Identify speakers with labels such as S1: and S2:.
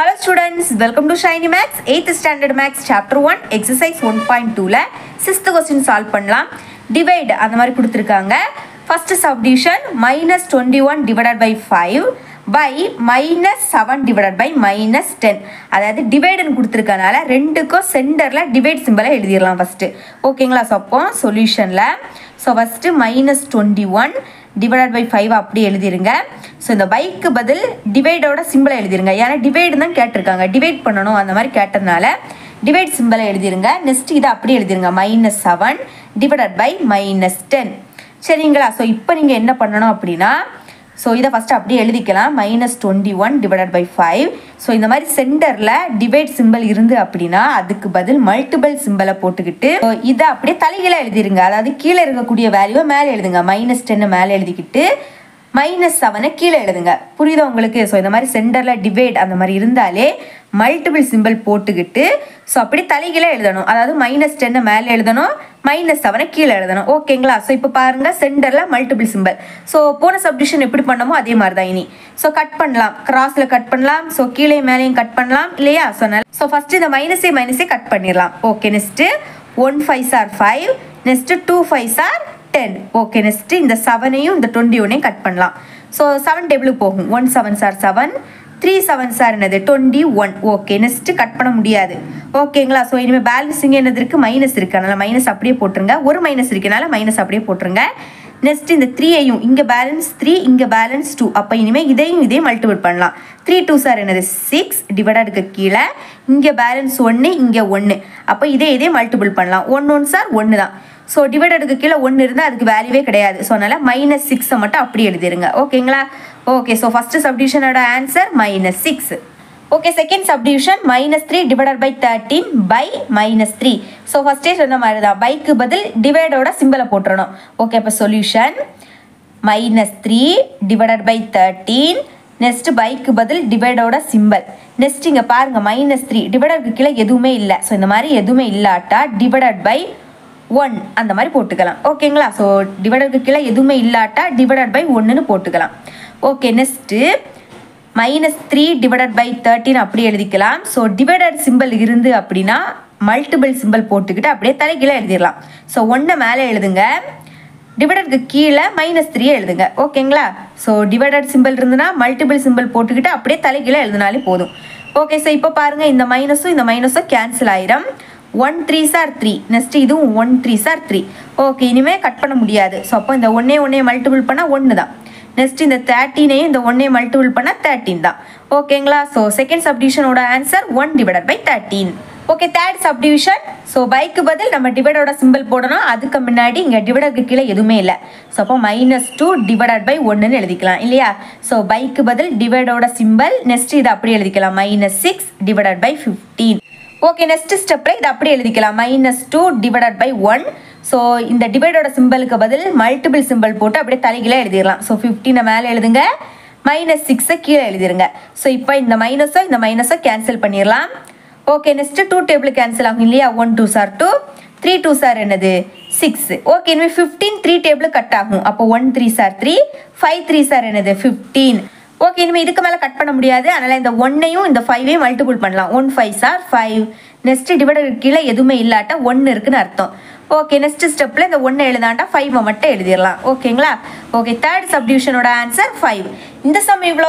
S1: Hello students welcome to Shiny maths eighth standard maths chapter one exercise one point டூவில் sixth question solve பண்ணலாம் divide அந்த மாதிரி கொடுத்துருக்காங்க first subdivision minus twenty one divided by five by minus seven divided by minus ten அதாவது டிவைடுன்னு கொடுத்துருக்கனால ரெண்டுக்கும் சென்டரில் divide சிம்பிளை எழுதிடலாம் ஃபஸ்ட்டு ஓகேங்களா so சொல்யூஷனில் so first minus twenty one divided by five அப்படி எழுதிருங்க ஸோ இந்த பைக்கு பதில் டிவைடோட சிம்பிளை எழுதிருங்க. ஏன்னா டிவைடு தான் கேட்டிருக்காங்க. டிவைட் பண்ணணும் அந்த மாதிரி கேட்டதுனால டிவைட் சிம்பிளை எழுதிருங்க. நெக்ஸ்ட் இதை அப்படியே எழுதிருங்க. Minus seven divided by minus ten சரிங்களா? ஸோ இப்போ நீங்கள் என்ன பண்ணணும் அப்படின்னா ஸோ இதை ஃபஸ்ட்டு அப்படியே எழுதிக்கலாம். Minus twenty one divided by five so இந்த மாதிரி சென்டரில் டிவைட் சிம்பிள் இருந்து அப்படின்னா அதுக்கு பதில் மல்டிபிள் சிம்பிளை போட்டுக்கிட்டு ஸோ இதை அப்படியே தலைகீழாக எழுதிருங்க. அதாவது கீழே இருக்கக்கூடிய வேல்யூவை மேலே எழுதுங்க. மைனஸ் டென்னு மேலே எழுதிக்கிட்டு மைனஸ் செவனை கீழே எழுதுங்க. புரியுதா உங்களுக்கு? ஸோ இந்த மாதிரி சென்டரில் டிவைட் அந்த மாதிரி இருந்தாலே மல்டிபிள் சிம்பிள் போட்டுக்கிட்டு ஸோ அப்படி தலைகீழே எழுதணும். அதாவது மைனஸ் டென்னை மேலே எழுதணும் மைனஸ் செவனை கீழே எழுதணும். ஓகேங்களா ஸோ இப்போ பாருங்கள் சென்டரில் மல்டிபிள் சிம்பிள் ஸோ போன சப்டிஷன் எப்படி பண்ணமோ அதே மாதிரி தான் இனி. ஸோ கட் பண்ணலாம். கிராஸில் கட் பண்ணலாம். ஸோ கீழே மேலேயும் கட் பண்ணலாம் இல்லையா? ஸோ ஸோ ஃபஸ்ட்டு இந்த மைனஸே மைனஸே கட் பண்ணிடலாம். Okay next one five are five next two five are ten okay next இந்த செவனையும் இந்த டுவெண்ட்டி ஒன்னையும் கட் பண்ணலாம். ஸோ செவன் டேபிளுக்கு போகும். One seven are seven three seven are என்னது? Twenty one okay next cut பண்ண முடியாது. ஓகேங்களா ஸோ இனிமேல் பேலன்ஸிங் என்னது இருக்குது மைனஸ் இருக்குது அதனால் மைனஸ் அப்படியே போட்டுருங்க. ஒரு மைனஸ் இருக்கனால மைனஸ் அப்படியே போட்டுருங்க. நெக்ஸ்ட் இந்த த்ரீயையும் இங்கே பேலன்ஸ் த்ரீ இங்கே பேலன்ஸ் டூ அப்போ இனிமேல் இதையும் இதையும் மல்டிபிள் பண்ணலாம். த்ரீ டூ சார் என்னது? சிக்ஸ் டிவைடடுக்கு கீழே. இங்கே பேலன்ஸ் ஒன்று இங்கே ஒன்று அப்போ இதே இதே மல்டிபிள் பண்ணலாம். ஒன்று ஒன் சார் ஒன்று தான் ஸோ டிவைடடுக்கு கீழே ஒன்று இருந்தால் அதுக்கு வேல்யூவே கிடையாது. ஸோ அதனால் மைனஸ் சிக்ஸை மட்டும் அப்படி எழுதிருங்க. ஓகேங்களா okay so first சப்டிவிஷனோட answer minus six okay second subdivision minus three divided by thirteen by minus three so ஃபஸ்ட்டே சொன்ன மாதிரி தான் பைக்கு பதில் டிவைடோட சிம்பிளை போட்டுறணும். ஓகே இப்போ solution minus three divided by thirteen next bike பதில் டிவைடோட சிம்பிள் நெக்ஸ்ட் இங்கே பாருங்கள் மைனஸ் த்ரீ டிவைடருக்கு கீழே எதுவுமே இல்லை. ஸோ இந்த மாதிரி எதுவுமே இல்லாட்டா டிவைடட் பை ஒன் அந்த மாதிரி போட்டுக்கலாம். ஓகேங்களா ஸோ டிவைடருக்கு கீழே எதுவுமே இல்லாட்டா டிவைடட் பை ஒன்றுன்னு போட்டுக்கலாம். Okay next minus three divided by thirteen அப்படி எழுதிக்கலாம். ஸோ டிவைடட் சிம்பிள் இருந்து அப்படின்னா மல்டிபிள் சிம்பிள் போட்டுக்கிட்டு அப்படியே தலைக்கீழே எழுதிடலாம். ஸோ ஒன்றை மேலே எழுதுங்க. டிவைடருக்கு கீழே மைனஸ் த்ரீ எழுதுங்க. ஓகேங்களா ஸோ டிவைடட் சிம்பிள் இருந்துன்னா மல்டிபிள் சிம்பிள் போட்டுக்கிட்டு அப்படியே தலைக்கீழே எழுதினாலே போதும். ஓகே ஸோ இப்போ பாருங்கள் இந்த மைனஸும் இந்த மைனஸும் கேன்சல் ஆயிரும். One three are three next இதுவும் one three are three okay இனிமேல் கட் பண்ண முடியாது. ஸோ அப்போ இந்த ஒன்னே ஒன்னே மல்டிபிள் பண்ணால் ஒன்று தான். நெக்ஸ்ட் இந்த தேர்ட்டீனையும் இந்த ஒன்னே மல்டிபிள் பண்ணால் தேர்ட்டீன் தான். ஓகேங்களா so second சப்டிவிஷனோட answer one divided by thirteen okay third subdivision so bike பதில் நம்ம டிவைடோட சிம்பிள் போடணும். அதுக்கு முன்னாடி இங்கே டிவைடருக்கு கீழே எதுவுமே இல்லை. ஸோ அப்போ மைனஸ் டூ டிவைடட் பை ஒன்றுன்னு எழுதிக்கலாம் இல்லையா? ஸோ பைக்கு பதில் டிவைடோட சிம்பிள் நெக்ஸ்ட் இதை அப்படி எழுதிக்கலாம். Minus six divided by fifteen okay next ஸ்டெப்பில் இதை அப்படி எழுதிக்கலாம். Minus two divided by one so இந்த டிவைடோட சிம்பிளுக்கு பதில் மல்டிபிள் சிம்பிள் போட்டு அப்படியே தலைகீழ எழுதிடலாம். ஸோ ஃபிஃப்டினை மேலே எழுதுங்க. மைனஸ் சிக்ஸை கீழே எழுதிருங்க. ஸோ இப்போ இந்த மைனஸோ இந்த மைனஸோ கேன்சல் பண்ணிடலாம். Okay next two table cancel ஆகும் இல்லையா? One two are two three two are என்னது? சிக்ஸ் ஓகே இனிமேல் ஃபிஃப்டீன் த்ரீ டேபிள் கட் ஆகும். அப்போ one three are three five three are என்னது? ஃபிஃப்டீன் ஓகே இனிமேல் இதுக்கு மேலே கட் பண்ண முடியாது. அதனால் இந்த ஒன்னையும் இந்த ஃபைவையும் மல்டிபிள் பண்ணலாம். One five are five next divider கீழே எதுவுமே இல்லாட்டா ஒன்று இருக்குன்னு அர்த்தம். ஓகே நெக்ஸ்ட் ஸ்டெப்பில் இந்த ஒன்று எழுதாண்டா ஃபைவை மட்டும் எழுதிடலாம். ஓகேங்களா ஓகே தேர்ட் சப்டிவிஷனோட ஆன்சர் ஃபைவ் இந்த சமயம் இவ்வளோ